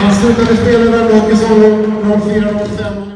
Han slutade spela den dock i säsong 04-05.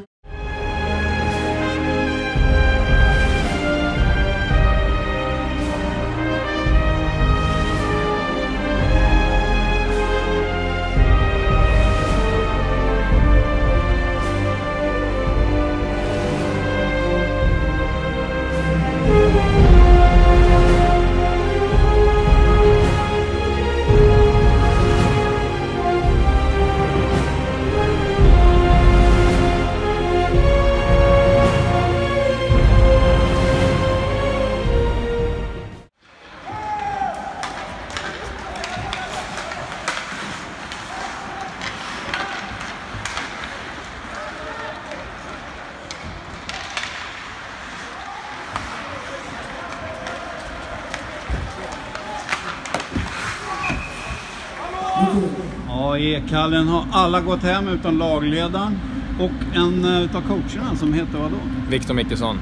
Ja, i Ekhallen har alla gått hem utan lagledaren och en eh, utav coacherna som heter vadå? Viktor Mickelsson.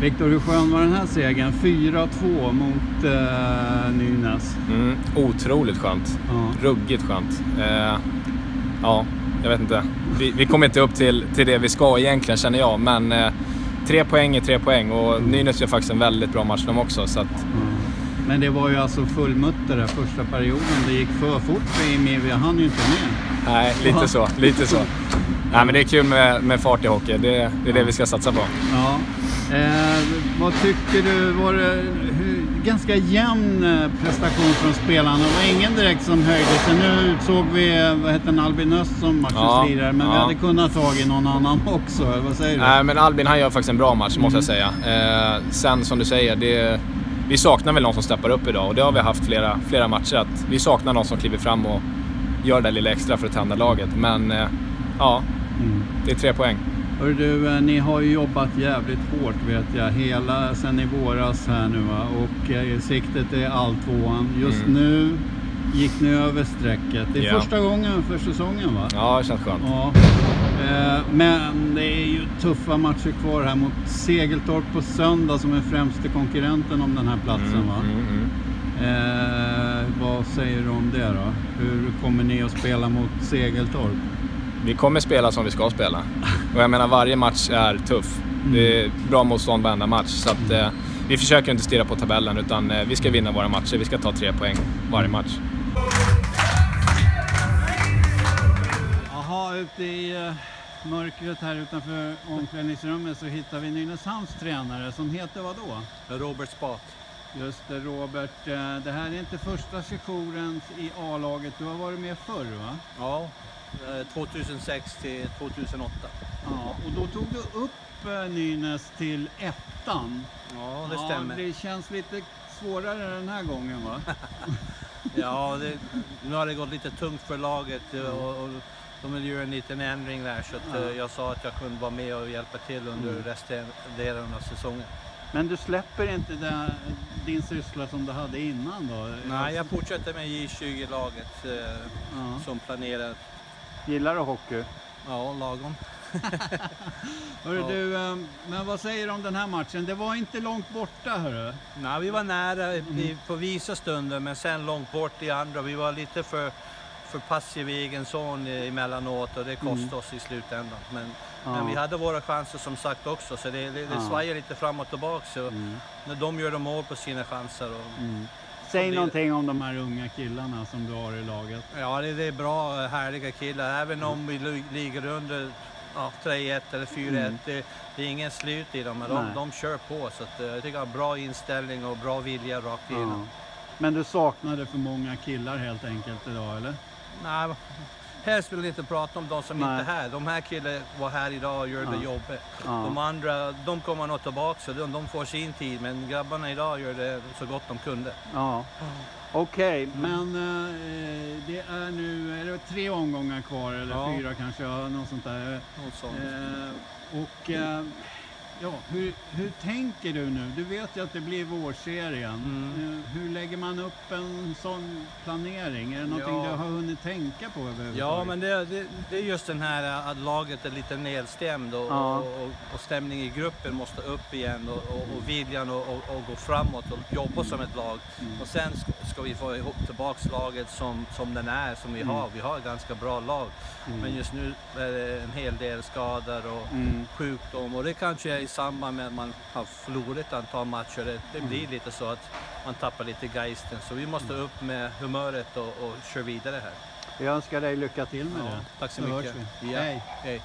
Viktor, hur skön var den här segern? 4-2 mot eh, Nynäs. Mm, otroligt skönt. Ja. Ruggigt skönt. Eh, ja, jag vet inte. Vi, vi kommer inte upp till, till det vi ska egentligen känner jag, men eh, tre poäng är tre poäng och Nynäs gör faktiskt en väldigt bra match de också. Så att, Ja. Men det var ju alltså fullmutter där första perioden. Det gick för fort för Emil. Vi hann ju inte med. nej, lite så. Lite så. Nej, men det är kul med, med fart i hockey. Det, det är det vi ska satsa på. Ja. Eh, vad tycker du? Var det hur, ganska jämn eh, prestation från spelarna? Det var ingen direkt som höjde sig. Nu utsåg vi eh, vad heter Albin Öst som matchens Ja, lirare, men vi ja. hade kunnat tagit någon annan också. Vad säger du? Nej, men Albin han gör faktiskt en bra match måste jag säga. Eh, sen som du säger, det, vi saknar väl någon som steppar upp idag och det har vi haft flera, flera matcher. Att vi saknar någon som kliver fram och gör det där lilla extra för att tända laget. Men eh, ja, Mm. det är tre poäng. Hör du, eh, ni har ju jobbat jävligt hårt vet jag, hela sen i våras här nu va? och eh, siktet är alltvåan. Just Mm. nu gick ni över strecket. Det är Ja. första gången för säsongen va? Ja, det känns skönt. Ja. Eh, Men det är ju tuffa matcher kvar här mot Segeltorp på söndag som är främste konkurrenten om den här platsen Mm, va? mm, mm. Eh, vad säger du om det då? Hur kommer ni att spela mot Segeltorp? Vi kommer spela som vi ska spela. Och jag menar varje match är tuff. Det är bra motstånd varenda match. Så att, eh, vi försöker inte stirra på tabellen utan eh, vi ska vinna våra matcher. Vi ska ta tre poäng varje match. Ute i eh, mörkret här utanför omklädningsrummet så hittar vi Nynäshamns tränare som heter vad då? Robert Spat. Just det Robert, eh, det här är inte första sessionen i A-laget, du har varit med förr va? Ja, eh, 2006 till 2008. Ja, och då tog du upp eh, Nynäs till ettan. Ja, det Ja, stämmer. det känns lite svårare den här gången va? Ja, det, nu har det gått lite tungt för laget eh, och, och de vill göra en liten ändring där så att, Ja. eh, jag sa att jag kunde vara med och hjälpa till under Mm. resten av säsongen. Men du släpper inte den, din syssla som du hade innan då? Nej, jag fortsätter med J20-laget eh, Ja. som planerat. Gillar du hockey? Ja, lagom. Hörru Ja. du, eh, men vad säger du om den här matchen? Det var inte långt borta hörru. Nej, vi var nära Mm. på vissa stunder men sen långt bort i andra. Vi var lite för, för passiva i egen zon emellanåt och det kostade Mm. oss i slutändan. Men, Ja. men vi hade våra chanser som sagt också så det, det, det Ja. svajar lite fram och tillbaka. Så Mm. när de gör de mål på sina chanser. Och, Mm. Säg blir- någonting om de här unga killarna som du har i laget. Ja, det, det är bra, härliga killar. Även om vi li- ligger under ja, 3-1 eller 4-1. Mm. Det, det är ingen slut i dem, men de, de kör på. Så att, eh, jag tycker har bra inställning och bra vilja rakt igenom. Men du saknade för många killar helt enkelt idag eller? Nej, helst vill jag inte prata om de som Nej. inte är här. De här killarna var här idag och gör Ja. jobbet. Ja. De andra, de kommer nog tillbaka så de, de får sin tid. Men grabbarna idag gör det så gott de kunde. Ja. Okej, men eh, det är nu är det tre omgångar kvar eller Ja. fyra kanske, något sånt där. Något sånt. Eh, och eh, Ja, hur, hur tänker du nu? Du vet ju att det blir vårserien. Mm. Eh, Hur lägger man upp en sån planering? Är det någonting Ja. du har hunnit tänka på överhuvudtaget? Ja, men det, det, det är just den här eh, att laget är lite nedstämd och, Ja. och, och, och stämningen i gruppen måste upp igen och, och, och viljan att gå framåt och jobba som ett lag. Mm. Och sen ska, ska vi få ihop tillbaks laget som, som den är, som vi Mm. har. Vi har ett ganska bra lag. Men just nu är det en hel del skador och Mm. sjukdom och det kanske är samband med att man har förlorat ett antal matcher, det blir mm. lite så att man tappar lite geisten. Så vi måste mm. upp med humöret och, och köra vidare här. Jag önskar dig lycka till med ja, det. Tack så mycket. Hörs vi. Ja. Hej. Hej.